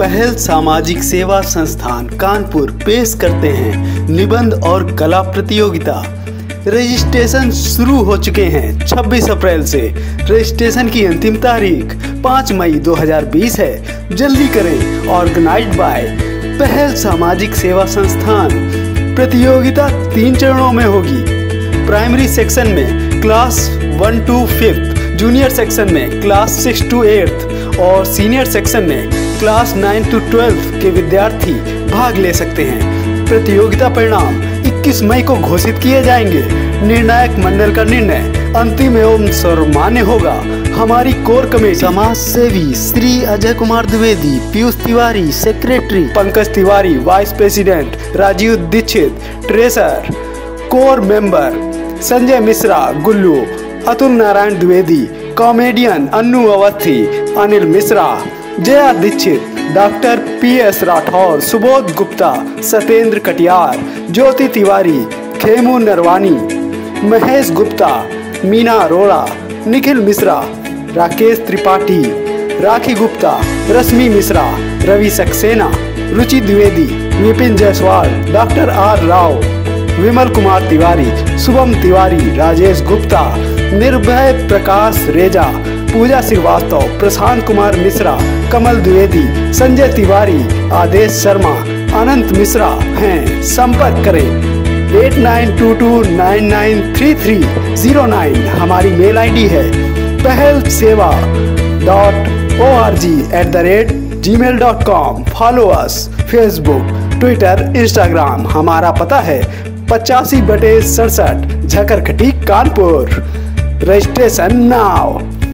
पहल सामाजिक सेवा संस्थान कानपुर पेश करते हैं निबंध और कला प्रतियोगिता। रजिस्ट्रेशन शुरू हो चुके हैं 26 अप्रैल से। रजिस्ट्रेशन की अंतिम तारीख 5 मई 2020 है। जल्दी करें ऑर्गेनाइज्ड बाय पहल सामाजिक सेवा संस्थान। प्रतियोगिता तीन चरणों में होगी। प्राइमरी सेक्शन में class one to fifth, junior section में क्लास सिक्स टू एट्थ और सीनियर सेक्शन में क्लास नाइन टू ट्वेल्थ के विद्यार्थी भाग ले सकते हैं। प्रतियोगिता परिणाम 21 मई को घोषित किए जाएँगे। निर्णायक मंडल का निर्णय अंतिम एवं सर्वमान्य होगा। हमारी कोर कमेटी समाज सेवी Shri Ajay Kumar Dwivedi, Piyush Tiwari secretary Pankaj Tiwari vice president Rajeev Dixit treasurer core member Sanjay Mishra, Gullu Atul Narayan Dwivedi comedian Annu Awasthi, Anil Mishra Jaya Dixit, doctor P S Rathore, Subodh Gupta Satyendra Katiyar, Jyoti Tiwari, Khemu Narwani, Mahesh Gupta, Meena Arora, Nikhil Mishra, Rakesh Tripathi, Rakhi Gupta, Rashmi Mishra, Ravi Saxena, Ruchi Dwivedi, Vipin Jaiswal, doctor R Rao, Vimal Kumar Tiwari, Shubham Tiwari, Rajesh Gupta, Nirbhay Prakash Reja पूजा श्रीवास्तव, प्रशांत कुमार मिश्रा, कमल द्विवेदी, संजय तिवारी, आदेश शर्मा, अनंत मिश्रा हैं। संपर्क करें eight nine two two nine nine three three zero nine. हमारी mail ID है Pahal Seva dot O R G at the rate Gmail dot com follow us Facebook Twitter Instagram हमारा पता है पचासी बटे सड़सठ झकरखटी कानपुर। Registration now